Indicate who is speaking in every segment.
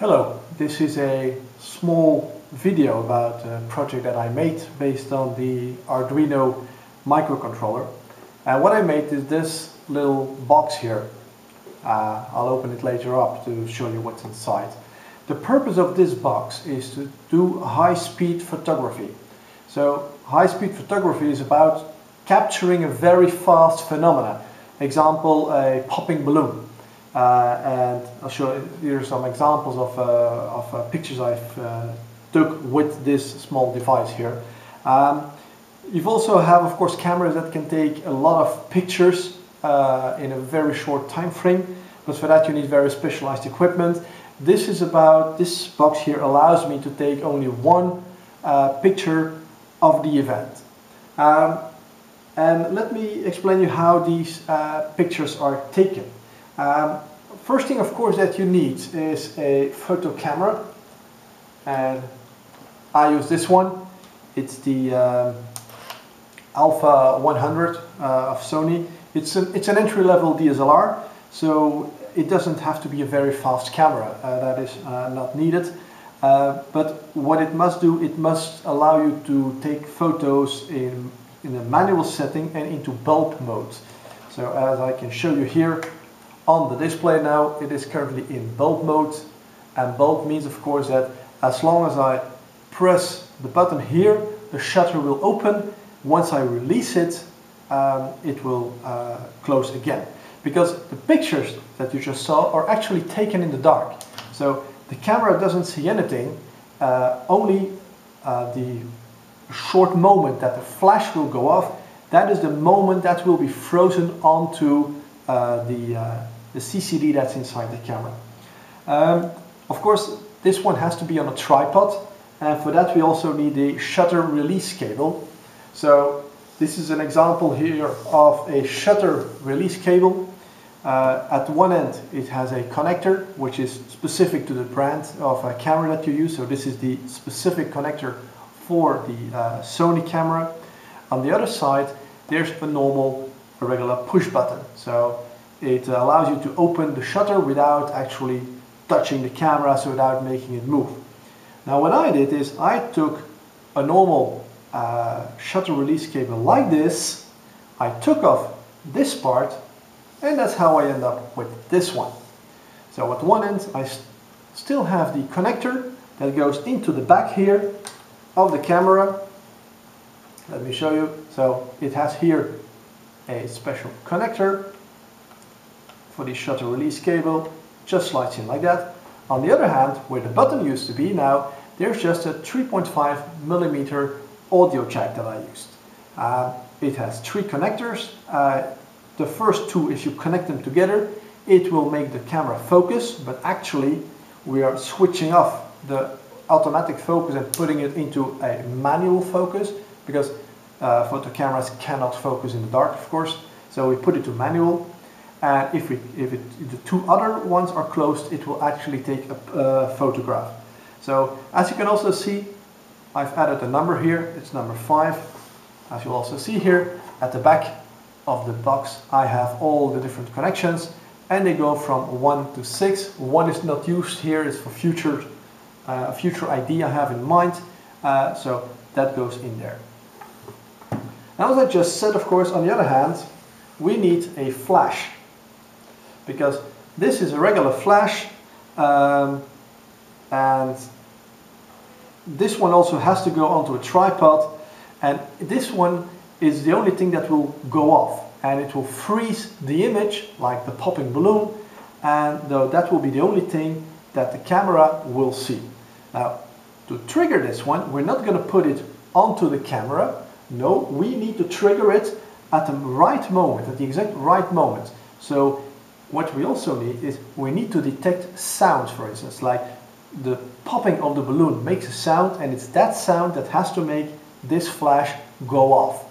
Speaker 1: Hello, this is a small video about a project that I made based on the Arduino microcontroller. And what I made is this little box here. Uh, I'll open it later up to show you what's inside. The purpose of this box is to do high-speed photography. So high-speed photography is about capturing a very fast phenomena. Example, a popping balloon. Uh, and I'll show you here some examples of, uh, of uh, pictures I've uh, took with this small device here. Um, you've also have, of course, cameras that can take a lot of pictures uh, in a very short time frame, but for that you need very specialized equipment. This is about, this box here allows me to take only one uh, picture of the event. Um, and let me explain you how these pictures are taken. Um, first thing, of course, that you need is a photo camera. And I use this one. It's the uh, Alpha 100 uh, of Sony. It's an, it's an entry-level DSLR, so it doesn't have to be a very fast camera. Uh, that is uh, not needed. Uh, but what it must do, it must allow you to take photos in, in a manual setting and into bulb mode. So as I can show you here, on the display now. It is currently in bulb mode and bulb means of course that as long as I press the button here the shutter will open. Once I release it um, it will uh, close again because the pictures that you just saw are actually taken in the dark. So the camera doesn't see anything, uh, only uh, the short moment that the flash will go off, that is the moment that will be frozen onto uh, the, uh, the CCD that's inside the camera. Um, of course, this one has to be on a tripod, and for that we also need a shutter release cable. So this is an example here of a shutter release cable. Uh, at one end it has a connector which is specific to the brand of a camera that you use. So this is the specific connector for the uh, Sony camera. On the other side there's a normal a regular push button. So it allows you to open the shutter without actually touching the camera, so without making it move. Now what I did is I took a normal uh, shutter release cable like this, I took off this part, and that's how I end up with this one. So at one end I st still have the connector that goes into the back here of the camera. Let me show you. So it has here a special connector for the shutter release cable, just slides in like that. On the other hand, where the button used to be now, there's just a 3.5 millimeter audio jack that I used. Uh, it has three connectors. Uh, the first two, if you connect them together, it will make the camera focus, but actually we are switching off the automatic focus and putting it into a manual focus because uh, photo cameras cannot focus in the dark, of course. So we put it to manual. And if, we, if, it, the two other ones are closed, it will actually take a uh, photograph. So as you can also see, I've added a number here. It's number five. As you'll also see here, at the back of the box, I have all the different connections and they go from one to six. One is not used here, it's for future, uh, a future ID I have in mind. Uh, so that goes in there. Now, as I just said, of course, on the other hand, we need a flash because this is a regular flash um, and this one also has to go onto a tripod and this one is the only thing that will go off and it will freeze the image like the popping balloon and though that will be the only thing that the camera will see. Now to trigger this one we're not going to put it onto the camera no, we need to trigger it at the right moment, at the exact right moment. So what we also need is we need to detect sounds, for instance, like the popping of the balloon makes a sound and it's that sound that has to make this flash go off.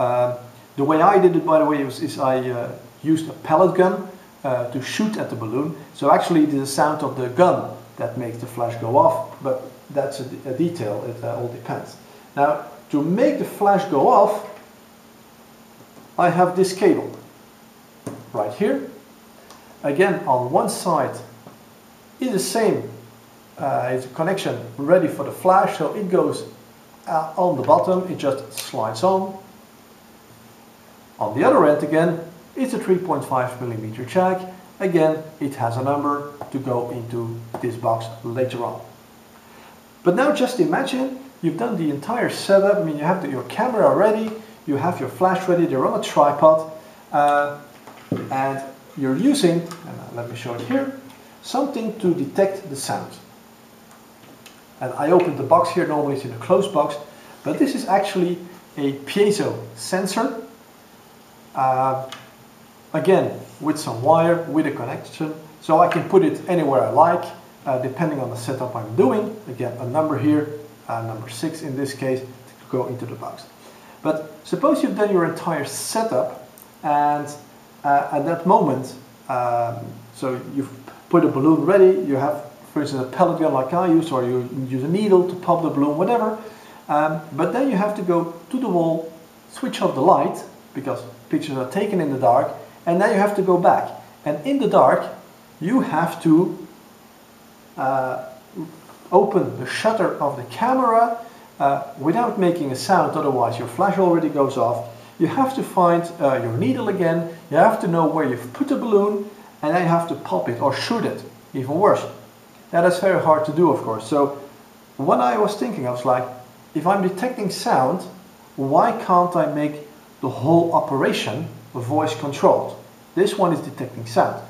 Speaker 1: Uh, the way I did it, by the way, is I uh, used a pellet gun uh, to shoot at the balloon. So actually it is the sound of the gun that makes the flash go off, but that's a, a detail, it uh, all depends. Now, to make the flash go off, I have this cable right here. Again, on one side is the same uh, it's a connection ready for the flash, so it goes uh, on the bottom, it just slides on. On the other end again, it's a 3.5 millimeter jack. Again, it has a number to go into this box later on. But now just imagine you've done the entire setup. I mean, you have the, your camera ready, you have your flash ready, they're on a tripod, uh, and you're using, and let me show it here, something to detect the sound. And I opened the box here, normally it's in a closed box, but this is actually a piezo sensor. Uh, again, with some wire, with a connection, so I can put it anywhere I like, uh, depending on the setup I'm doing. Again, a number here, uh, number six in this case, to go into the box. But suppose you've done your entire setup and at that moment, um, so you've put a balloon ready, you have for instance a pellet gun like I use or you use a needle to pop the balloon, whatever. Um, but then you have to go to the wall, switch off the light because pictures are taken in the dark and then you have to go back. And in the dark you have to uh, open the shutter of the camera uh, without making a sound, otherwise your flash already goes off. You have to find uh, your needle again, you have to know where you've put the balloon, and then you have to pop it or shoot it, even worse. That is very hard to do, of course. So what I was thinking, I was like, if I'm detecting sound, why can't I make the whole operation voice controlled? This one is detecting sound.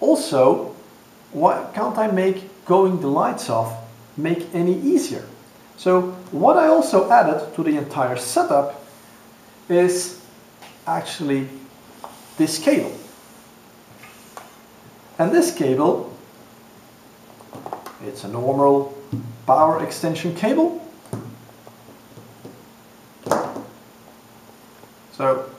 Speaker 1: Also, why can't I make going the lights off make any easier? So what I also added to the entire setup is actually this cable. And this cable, it's a normal power extension cable. So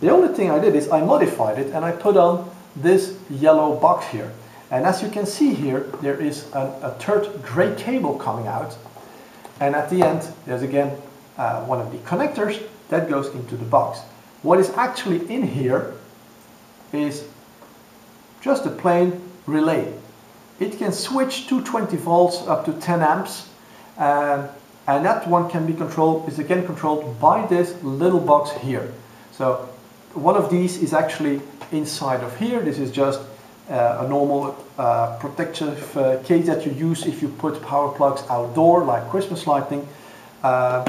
Speaker 1: the only thing I did is I modified it and I put on this yellow box here. And as you can see here, there is a, third gray cable coming out. And at the end, there's again uh, one of the connectors that goes into the box. What is actually in here is just a plain relay. It can switch 220 volts up to 10 amps um, and that one can be controlled, is again controlled by this little box here. So one of these is actually inside of here. This is just uh, a normal uh, protective uh, case that you use if you put power plugs outdoor like Christmas lighting. Uh,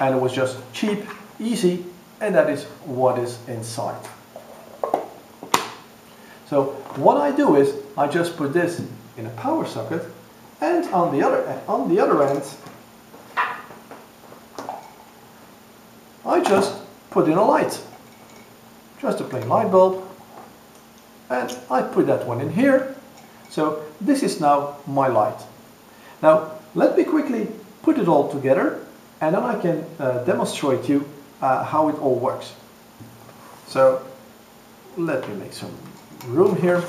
Speaker 1: and it was just cheap, easy, and that is what is inside. So what I do is I just put this in a power socket and on the other on the other end I just put in a light. Just a plain light bulb. And I put that one in here. So this is now my light. Now let me quickly put it all together and then I can uh, demonstrate you uh, how it all works. So let me make some room here.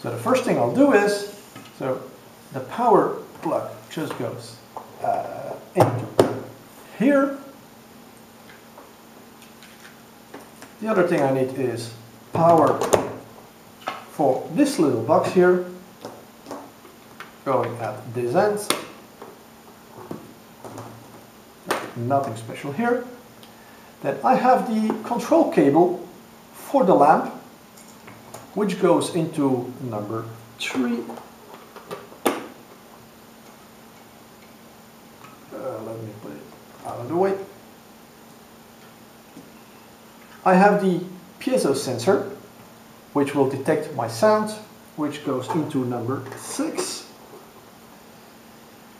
Speaker 1: So the first thing I'll do is, so the power plug just goes uh, into here. The other thing I need is power for this little box here, going at this end. Nothing special here. Then I have the control cable for the lamp, which goes into number three. Uh, let me put it out of the way. I have the piezo sensor, which will detect my sound, which goes into number six.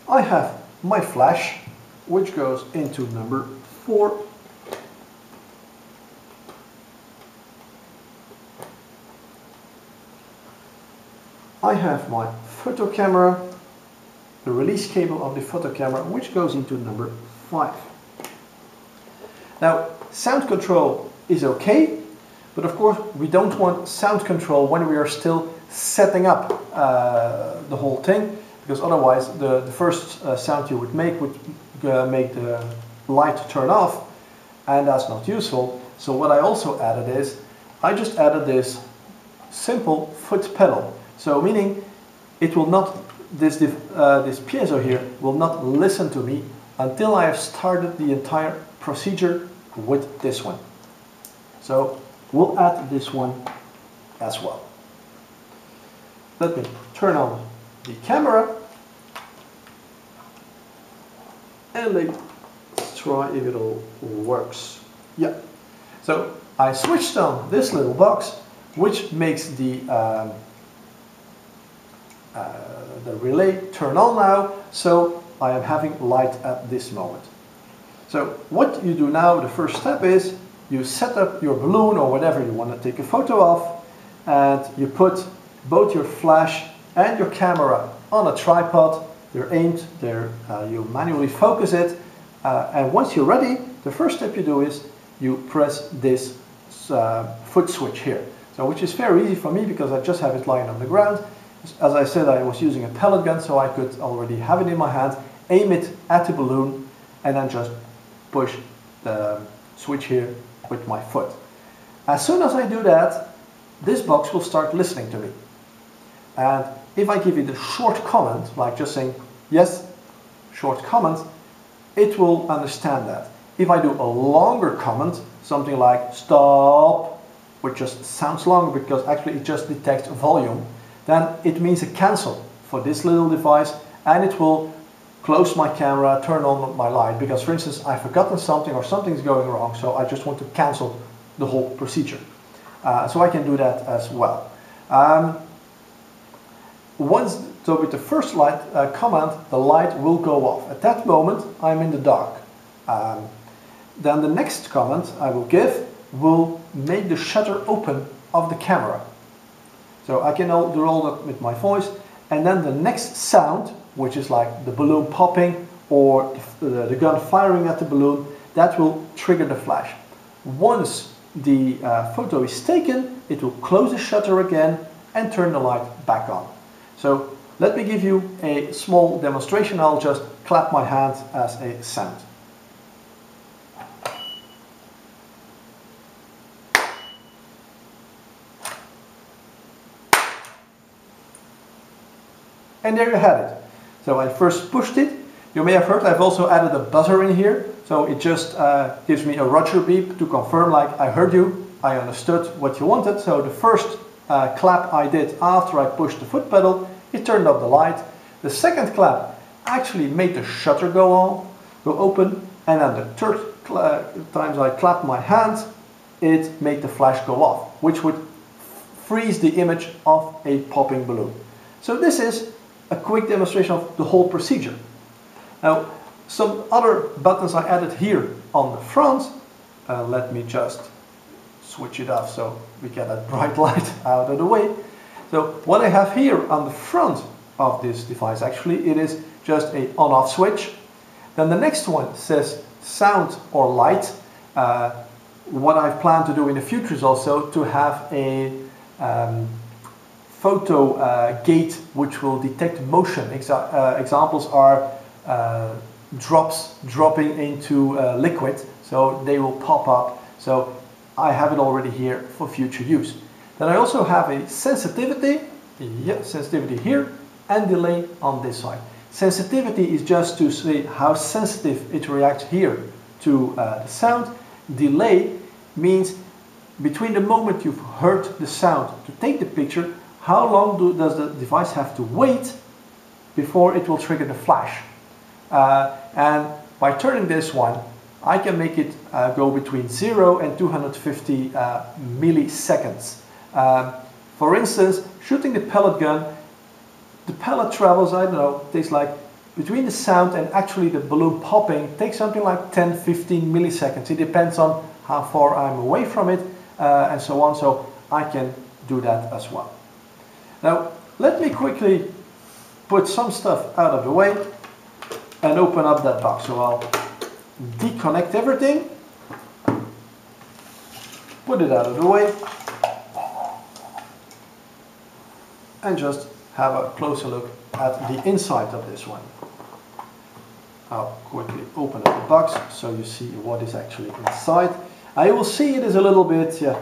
Speaker 1: I have my flash, which goes into number four. I have my photo camera, the release cable of the photo camera, which goes into number 5. Now, sound control is okay, but of course we don't want sound control when we are still setting up uh, the whole thing, because otherwise the, the first uh, sound you would make would uh, make the light turn off, and that's not useful. So what I also added is, I just added this simple foot pedal. So meaning it will not, this, uh, this piezo here will not listen to me until I have started the entire procedure with this one. So we'll add this one as well. Let me turn on the camera and let's try if it all works. Yeah. So I switched on this little box which makes the um, uh, the relay turn on now so I am having light at this moment. So what you do now, the first step is you set up your balloon or whatever you want to take a photo of and you put both your flash and your camera on a tripod. They're aimed, uh, you manually focus it uh, and once you're ready, the first step you do is you press this uh, foot switch here. So which is very easy for me because I just have it lying on the ground. As I said, I was using a pellet gun so I could already have it in my hand, aim it at the balloon and then just push the switch here with my foot. As soon as I do that, this box will start listening to me. And if I give it a short comment, like just saying, yes, short comment, it will understand that. If I do a longer comment, something like stop, which just sounds longer because actually it just detects volume, then it means a cancel for this little device and it will close my camera, turn on my light because for instance I've forgotten something or something's going wrong so I just want to cancel the whole procedure. Uh, so I can do that as well. Um, once, so with the first light uh, command, the light will go off. At that moment, I'm in the dark. Um, then the next command I will give will make the shutter open of the camera. So I can do all that with my voice. And then the next sound, which is like the balloon popping or the, the gun firing at the balloon, that will trigger the flash. Once the uh, photo is taken, it will close the shutter again and turn the light back on. So let me give you a small demonstration. I'll just clap my hands as a sound. And there you have it. So I first pushed it. You may have heard I've also added a buzzer in here. So it just uh, gives me a Roger beep to confirm like I heard you, I understood what you wanted. So the first uh, clap I did after I pushed the foot pedal, it turned up the light. The second clap actually made the shutter go on, go open. And then the third uh, times I clapped my hand, it made the flash go off, which would freeze the image of a popping balloon. So this is a quick demonstration of the whole procedure. Now, some other buttons I added here on the front. Uh, let me just switch it off so we get that bright light out of the way. So what I have here on the front of this device, actually, it is just a on-off switch. Then the next one says sound or light. Uh, what I've planned to do in the future is also to have a um, photo uh, gate which will detect motion. Exa uh, examples are uh, drops dropping into uh, liquid, so they will pop up. So I have it already here for future use. Then I also have a sensitivity, yeah, sensitivity here, and delay on this side. Sensitivity is just to see how sensitive it reacts here to uh, the sound. Delay means between the moment you've heard the sound to take the picture how long do, does the device have to wait before it will trigger the flash? Uh, and by turning this one, I can make it uh, go between 0 and 250 uh, milliseconds. Um, for instance, shooting the pellet gun, the pellet travels, I don't know, takes like between the sound and actually the balloon popping takes something like 10 15 milliseconds. It depends on how far I'm away from it uh, and so on. So I can do that as well. Now, let me quickly put some stuff out of the way and open up that box. So I'll deconnect everything, put it out of the way, and just have a closer look at the inside of this one. I'll quickly open up the box so you see what is actually inside. I will see it is a little bit yeah,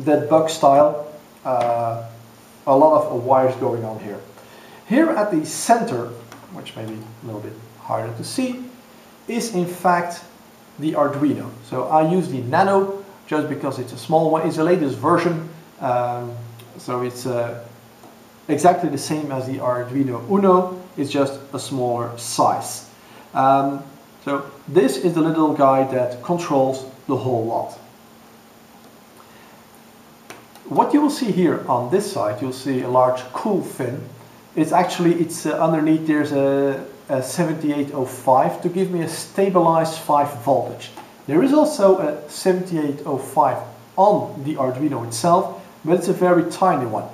Speaker 1: that bug style. Uh, a lot of wires going on here. Here at the center, which may be a little bit harder to see, is in fact the Arduino. So I use the Nano just because it's a small one. It's the latest version, um, so it's uh, exactly the same as the Arduino Uno, it's just a smaller size. Um, so this is the little guy that controls the whole lot. What you will see here on this side, you'll see a large cool fin. It's actually, it's uh, underneath there's a, a 7805 to give me a stabilized 5 voltage. There is also a 7805 on the Arduino itself, but it's a very tiny one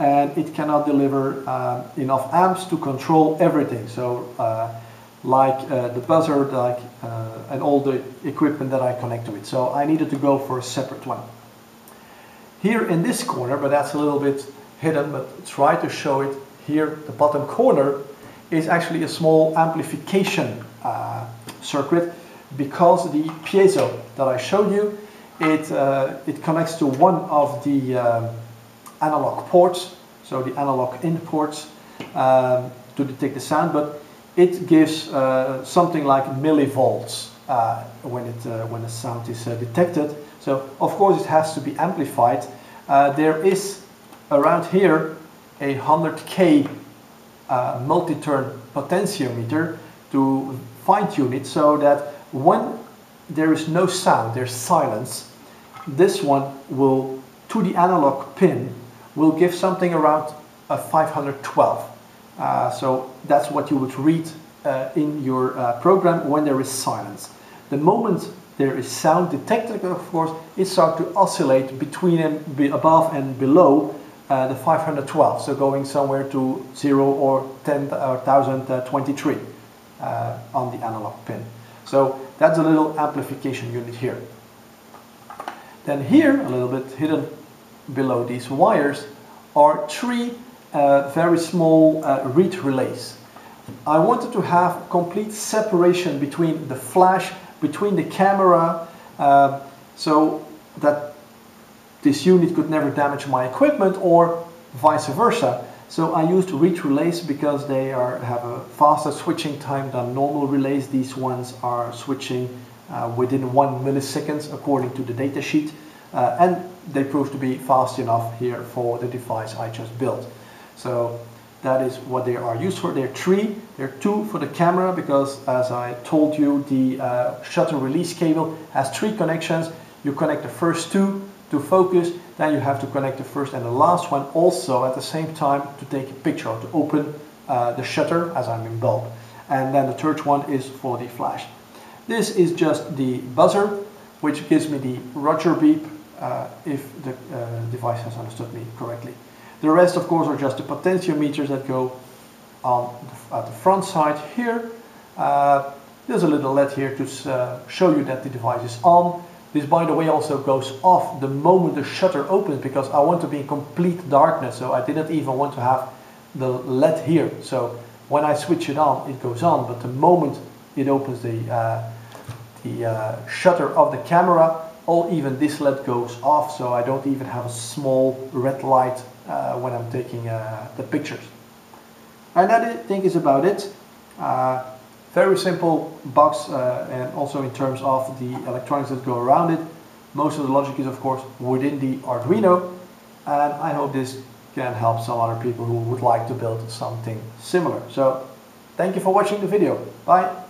Speaker 1: and it cannot deliver uh, enough amps to control everything. So uh, like uh, the buzzer like, uh, and all the equipment that I connect to it. So I needed to go for a separate one. Here in this corner, but that's a little bit hidden, but try to show it here, the bottom corner is actually a small amplification uh, circuit because the piezo that I showed you, it, uh, it connects to one of the um, analog ports, so the analog in ports um, to detect the sound, but it gives uh, something like millivolts uh, when, it, uh, when the sound is uh, detected. So of course it has to be amplified. Uh, there is around here a 100k uh, multi-turn potentiometer to fine-tune it so that when there is no sound, there's silence, this one will, to the analog pin, will give something around a 512. Uh, so that's what you would read uh, in your uh, program when there is silence. The moment there is sound detected, of course, it starts to oscillate between and above and below uh, the 512, so going somewhere to 0 or 10,023 uh, on the analog pin. So that's a little amplification unit here. Then here, a little bit hidden below these wires, are three uh, very small uh, reed relays. I wanted to have complete separation between the flash, between the camera, uh, so that this unit could never damage my equipment or vice versa. So I used reed relays because they are, have a faster switching time than normal relays. These ones are switching uh, within one milliseconds according to the datasheet. Uh, and they prove to be fast enough here for the device I just built. So that is what they are used for. There are three. There are two for the camera because as I told you, the uh, shutter release cable has three connections. You connect the first two to focus, then you have to connect the first and the last one also at the same time to take a picture or to open uh, the shutter as I'm in bulb. And then the third one is for the flash. This is just the buzzer, which gives me the Roger beep uh, if the uh, device has understood me correctly. The rest, of course, are just the potentiometers that go on the, at the front side here. Uh, there's a little LED here to uh, show you that the device is on. This, by the way, also goes off the moment the shutter opens because I want to be in complete darkness. So I didn't even want to have the LED here. So when I switch it on, it goes on. But the moment it opens the, uh, the uh, shutter of the camera, all even this LED goes off. So I don't even have a small red light uh, when I'm taking uh, the pictures. And that I think is about it. Uh, very simple box uh, and also in terms of the electronics that go around it. Most of the logic is of course within the Arduino and I hope this can help some other people who would like to build something similar. So thank you for watching the video. Bye.